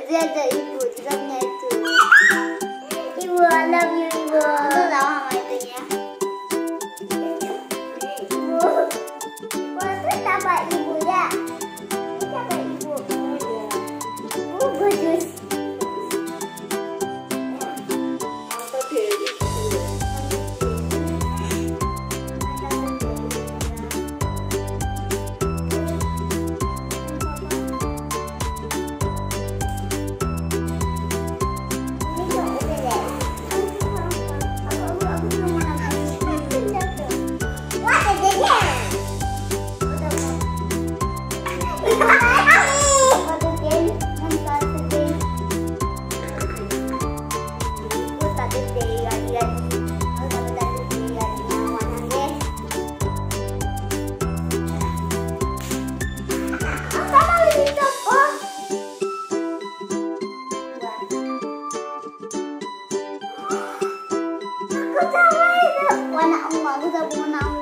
Itu, itu ada ibu, di dalamnya itu. Ibu, 我不得不挠。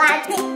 watch me.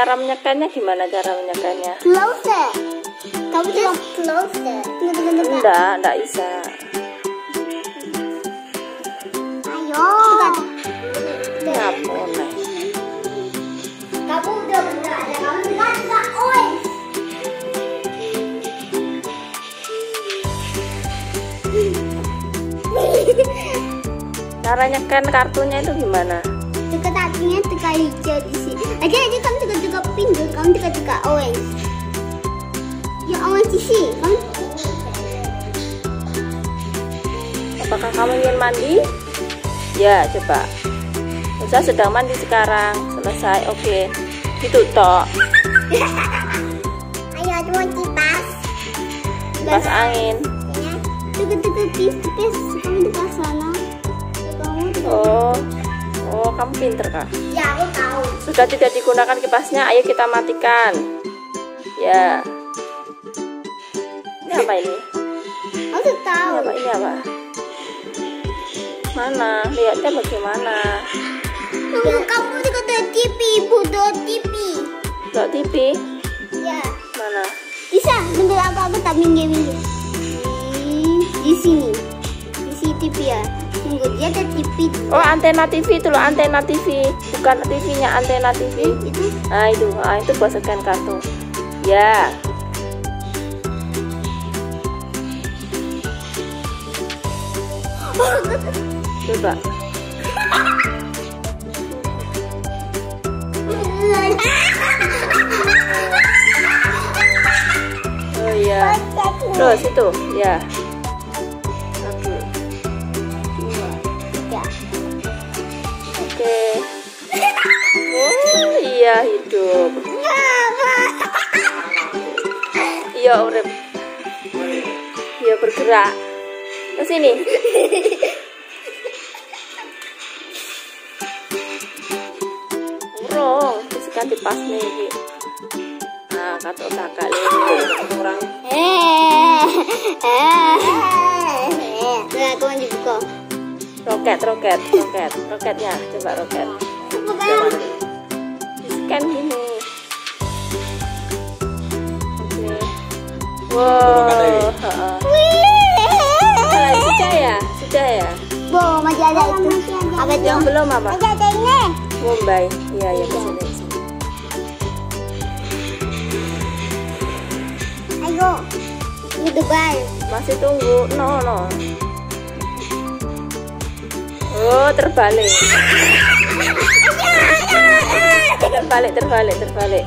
Cara menyekannya gimana cara menyekannya? Closer. Kamu closer. Tunggu, tunggu. Enggak, enggak bisa. Ayo. Ngapun nih. Kamu udah bener ada kamu kan nggak orange. Cara nyekan kartunya itu gimana? Dekat artinya tekan hijau di sini. Aja aja kamu pink, kamu orange. Ya orange di sini, kamu. Apakah kamu ingin mandi? Ya, coba. Saya sedang mandi sekarang. Selesai. Oke. Gitu toh. Ayo mau kipas. Kipas angin. Ya, tekan tekan tipis, kamu tekan sana. Oh. Kamu pinter, Kak. Ya aku tahu. Sudah tidak digunakan kipasnya, ayo kita matikan. Ya. Ini apa ini? Aku Ini tahu. apa? Ini apa? Mana? Lihatnya bagaimana? Kamu kamu tekan TV, bodoh TV. Dok TV? Ya. Mana? Bisa, bentar aku aku tak minggir minggir. Hmm, di sini, di sini TV ya. Ada TV. Oh, antena TV itu loh, antena TV. Bukan TV-nya, antena TV. Itu Nah, itu. Ah, itu buat scan kartu. Ya. Coba. Oh iya. Terus itu, ya. Iya hidup. Iya urip. Iya bergerak. Ke sini. Urung, wis ganti pas iki. Nah, kata kakak kurang. Eh, eh. Nah, aku mau dibuka. Roket, roket, roket, roketnya coba roket. Bukan. Wow. Nah, sudah ya, sudah ya. Bo, masih ada itu. Apa itu? Yang belum apa? Masih ada ini. Mumbai. Iya, ya ke sini. Ayo. Ini Dubai. masih tunggu no no oh terbalik terbalik terbalik terbalik